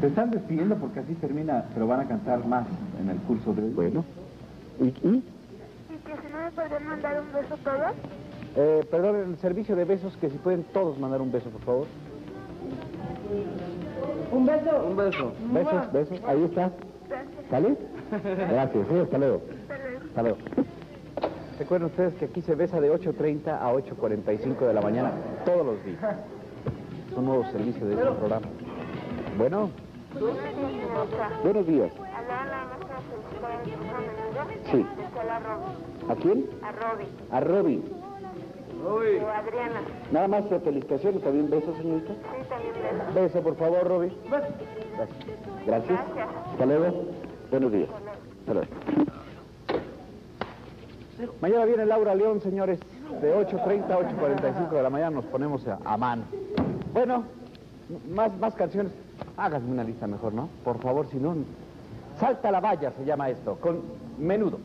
Se están despidiendo porque así termina, pero van a cantar más en el curso de hoy. Bueno. ¿Y? y? ¿Y que si no me podrían mandar un beso todos? Eh, perdón, el servicio de besos, que si pueden todos mandar un beso, por favor. Un beso. Un beso. Besos, besos. Ahí está. Gracias. ¿Sale? Gracias, sí, hasta luego. Hasta luego. Hasta luego. Recuerden ustedes que aquí se besa de 8.30 a 8.45 de la mañana todos los días. Es un nuevo servicio de este programa. Bueno, buenos días. Sí. ¿A quién? A Roby. A Robbie. O Adriana. Nada más la felicitación y también besos, señorita. Sí, también beso. Beso, por favor, Robbie. Gracias. Gracias. Gracias. Hasta luego. Buenos días. Hasta luego. Mañana viene Laura León, señores. De 8.30 a 8.45 de la mañana nos ponemos a, a mano. Bueno, más, más canciones. Háganme una lista mejor, ¿no? Por favor, si no... Salta la valla se llama esto, con menudo.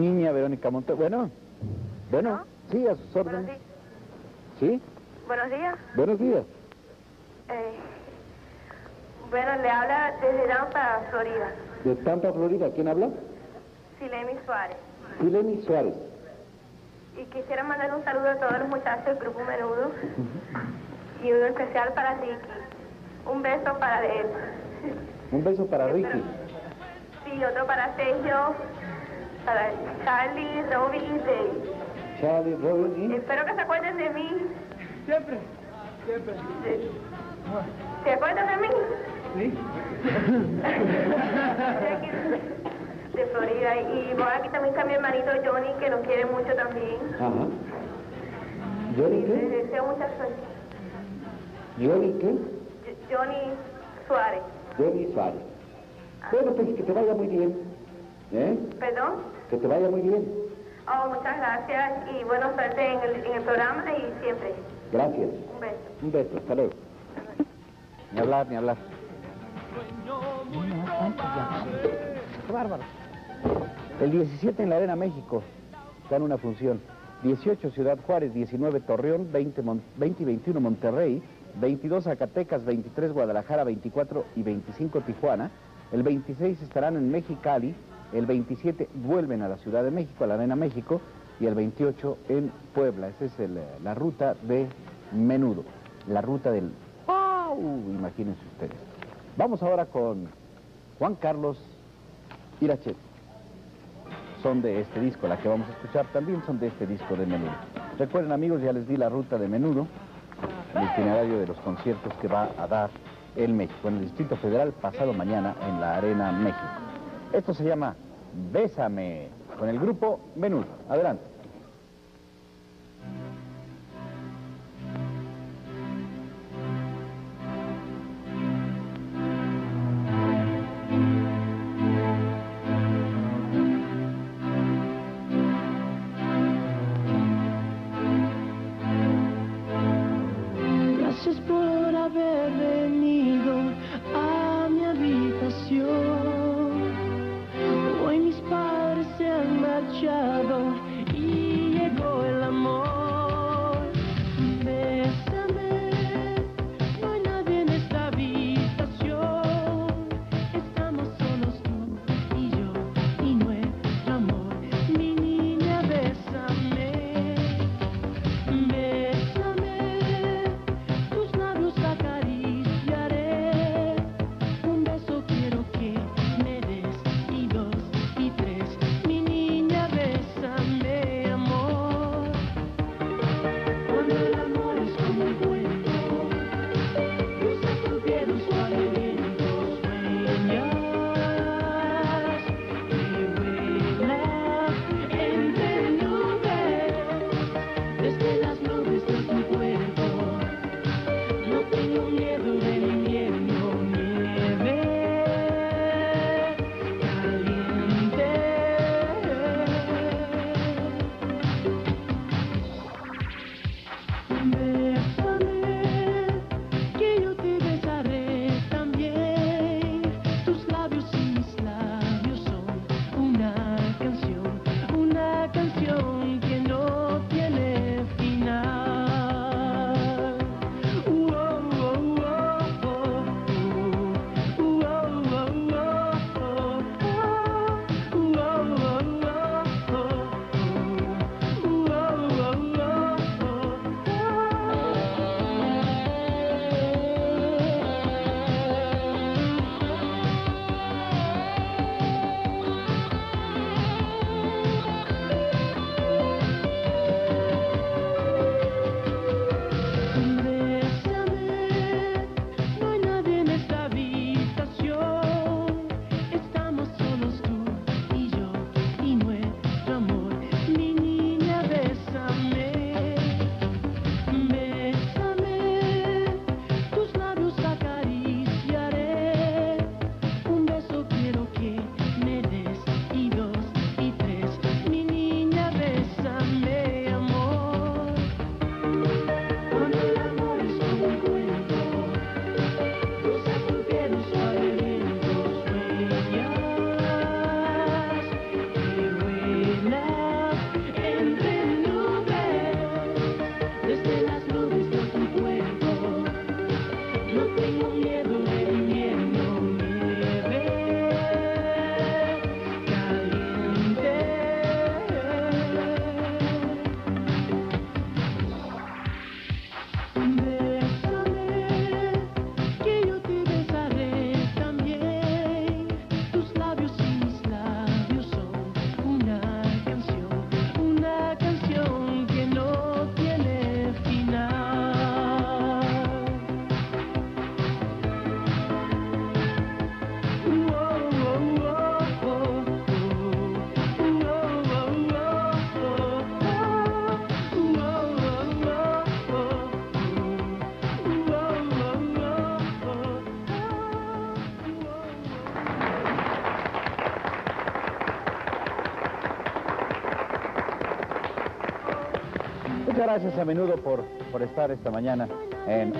Niña Verónica Monte. Bueno, bueno, ¿No? sí, a sus Buenos órdenes. días. ¿Sí? Buenos días. Buenos días. Eh, bueno, le habla desde Tampa, Florida. De Tampa, Florida, ¿quién habla? Silemi Suárez. Sileni Suárez. Y quisiera mandar un saludo a todos los muchachos del grupo Menudo. Y uno especial para Ricky. Un beso para él. Un beso para Ricky. Sí, otro para Sergio, para Charlie, Robbie y Dave. Charlie, Robin y... Espero que se acuerden de mí. Siempre, siempre. Sí. ¿Se acuerdan de mí? ¿Sí? De aquí, de Florida. Y bueno, aquí también está mi hermanito Johnny, que nos quiere mucho también. Ajá. ¿Johnny qué? deseo mucha suerte. ¿Johnny qué? Johnny Suárez. Johnny Suárez. Bueno, pues que te vaya muy bien. ¿Eh? ¿Perdón? Que te vaya muy bien. Oh, muchas gracias y buena suerte en el, en el programa y siempre. Gracias. Un beso. Un beso, hasta luego. Ni hablar, ni hablar. Qué bárbaro. El 17 en la Arena México dan una función. 18 Ciudad Juárez, 19 Torreón, 20, Mon- 20 y 21 Monterrey, 22 Zacatecas, 23 Guadalajara, 24 y 25 Tijuana. El 26 estarán en Mexicali, el 27 vuelven a la Ciudad de México, a la Arena México, y el 28 en Puebla. Esa es el, la ruta de Menudo, la ruta del ¡Pau! Imagínense ustedes. Vamos ahora con Juan Carlos Irachet. Son de este disco, la que vamos a escuchar también son de este disco de Menudo. Recuerden amigos, ya les di la ruta de Menudo, el itinerario de los conciertos que va a dar en México, en el Distrito Federal, pasado mañana en la Arena México. Esto se llama Bésame, con el grupo Menudo. Adelante. Gracias a menudo por, por estar esta mañana en.